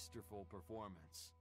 masterful performance.